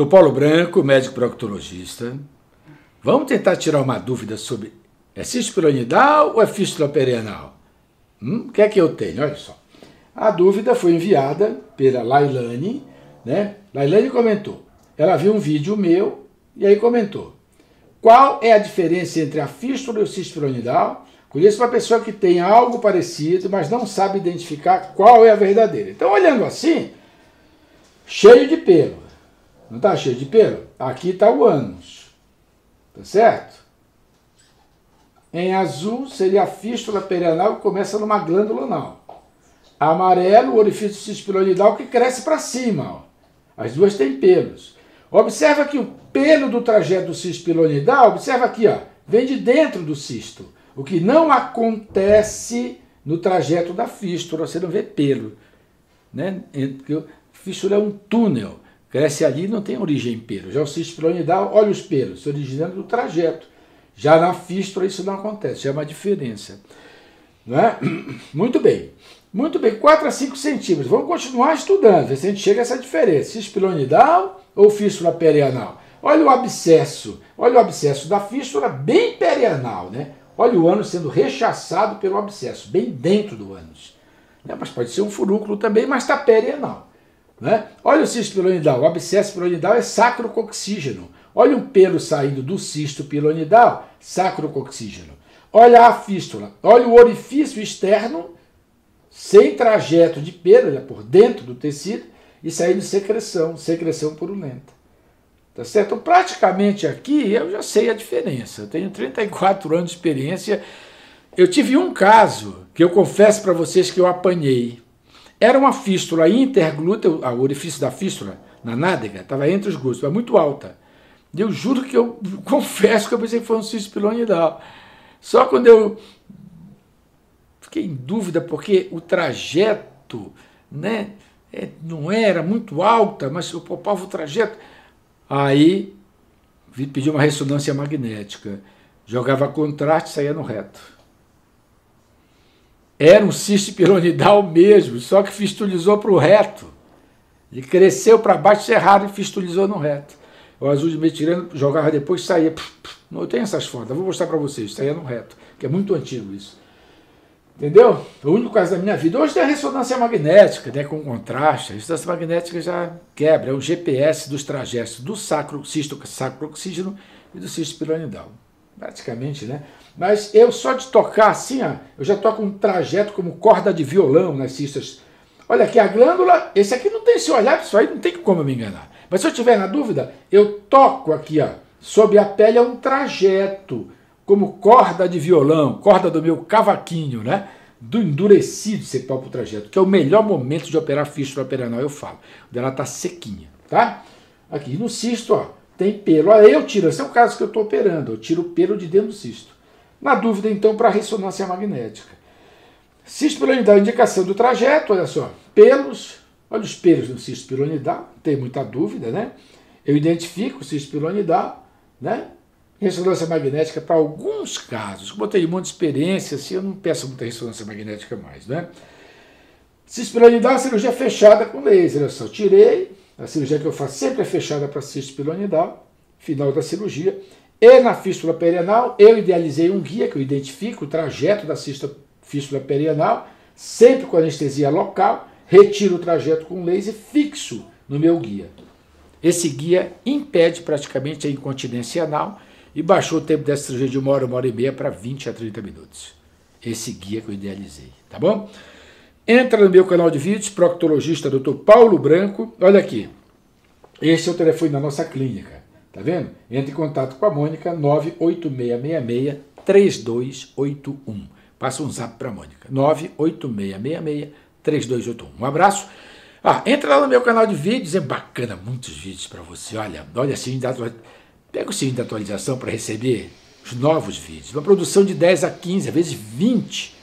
Doutor Paulo Branco, médico proctologista. Vamos tentar tirar uma dúvida sobre é cisto piramidal ou é fístula perianal? Hum? O que é que eu tenho? Olha só. A dúvida foi enviada pela Lailane, né? Lailane comentou. Ela viu um vídeo meu e aí comentou. Qual é a diferença entre a fístula e o cisto piramidal? Conheço uma pessoa que tem algo parecido, mas não sabe identificar qual é a verdadeira. Então, olhando assim, cheio de pelo. Não está cheio de pelo? Aqui está o ânus. Tá certo? Em azul seria a fístula perianal que começa numa glândula anal. Amarelo, o orifício cispilonidal que cresce para cima. Ó. As duas têm pelos. Observa que o pelo do trajeto pilonidal, observa aqui, ó, vem de dentro do cisto. O que não acontece no trajeto da fístula, você não vê pelo. Né? Porque fístula é um túnel, cresce ali não tem origem em pelo. Já o cisto pilonidal, olha os pelos, se originando do trajeto. Já na fístula isso não acontece, já é uma diferença. Não é? Muito bem. Muito bem, 4 a 5 centímetros. Vamos continuar estudando, ver se a gente chega a essa diferença. Cispilonidal ou fístula perianal? Olha o abscesso. Olha o abscesso da fístula bem perianal, né? Olha o ânus sendo rechaçado pelo abscesso, bem dentro do ânus. Né? Mas pode ser um furúnculo também, mas está perianal. Né? Olha o cisto pilonidal. O abscesso pilonidal é sacrococcígeno. Olha um pelo saindo do cisto pilonidal, sacrococcígeno. Olha a fístula. Olha o orifício externo, sem trajeto de pelo, ele é por dentro do tecido, e saindo secreção, secreção purulenta. Tá certo? Então, praticamente aqui eu já sei a diferença. Eu tenho 34 anos de experiência. Eu tive um caso que eu confesso para vocês que eu apanhei. Era uma fístula interglúteo, o orifício da fístula, na nádega, estava entre os glúteos, mas muito alta. E eu juro que eu confesso que eu pensei que foi um cisto pilonidal. Só quando eu fiquei em dúvida, porque o trajeto né, é, não era muito alta, mas eu poupava o trajeto. Aí pedi uma ressonância magnética, jogava contraste e saía no reto. Era um cisto pironidal mesmo, só que fistulizou para o reto. Ele cresceu para baixo cerrado e fistulizou no reto. O azul de metirano jogava depois saía. Não tenho essas fotos, vou mostrar para vocês, saía no reto, que é muito antigo isso. Entendeu? O único caso da minha vida. Hoje tem a ressonância magnética, né, com contraste. A ressonância magnética já quebra, é o GPS dos trajetos do sacro, cisto sacro-oxígeno e do cisto piramidal. Praticamente, né? Mas eu só de tocar assim, ó, eu já toco um trajeto como corda de violão nas cistas. Olha aqui a glândula, esse aqui não tem se olhar, isso aí não tem como me enganar. Mas se eu tiver na dúvida, eu toco aqui, ó, sob a pele é um trajeto como corda de violão, corda do meu cavaquinho, né? Do endurecido você palpa o trajeto, que é o melhor momento de operar fístula perianal, eu falo. Ela está sequinha, tá? Aqui no cisto, ó, tem pelo. Aí eu tiro, esse é o caso que eu estou operando, eu tiro o pelo de dentro do cisto. Na dúvida, então, para ressonância magnética. Cisto pilonidal, indicação do trajeto, olha só, pelos, olha os pelos no cisto pilonidal, não tem muita dúvida, né? Eu identifico o cisto pilonidal, né? ressonância magnética para alguns casos. Como eu tenho muita experiência, assim, eu não peço muita ressonância magnética mais. Né? Cispilonidal é uma cirurgia fechada com laser. Eu só tirei, a cirurgia que eu faço sempre é fechada para cispilonidal, final da cirurgia. E na fístula perianal, eu idealizei um guia que eu identifico o trajeto da fístula perianal, sempre com anestesia local, retiro o trajeto com laser fixo no meu guia. Esse guia impede praticamente a incontinência anal e baixou o tempo dessa cirurgia de uma hora, uma hora e meia para 20 a 30 minutos. Esse guia que eu idealizei, tá bom? Entra no meu canal de vídeos, proctologista Dr. Paulo Branco. Olha aqui. Esse é o telefone da nossa clínica. Tá vendo? Entre em contato com a Mônica 98666 3281. Passa um zap para a Mônica. 98666 3281. Um abraço. Ah, entra lá no meu canal de vídeos, é bacana, muitos vídeos para você. Olha, olha assim, Pega o sininho da atualização para receber os novos vídeos. Uma produção de 10 a 15, às vezes 20.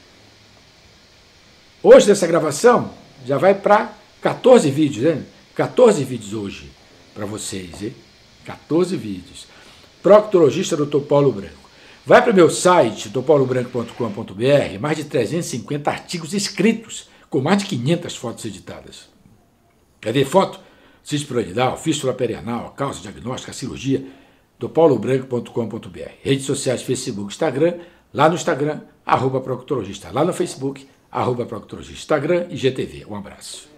Hoje, nessa gravação, já vai para 14 vídeos, né? 14 vídeos hoje para vocês, hein? 14 vídeos. Proctologista Dr. Paulo Branco. Vai para o meu site, doupaulobranco.com.br, mais de 350 artigos escritos, com mais de 500 fotos editadas. Quer ver foto? cisto piramidal, fístula perianal, causa diagnóstica, cirurgia, do paulobranco.com.br. Redes sociais, Facebook, Instagram, lá no Instagram, arroba proctologista, lá no Facebook, arroba proctologista, Instagram e GTV. Um abraço.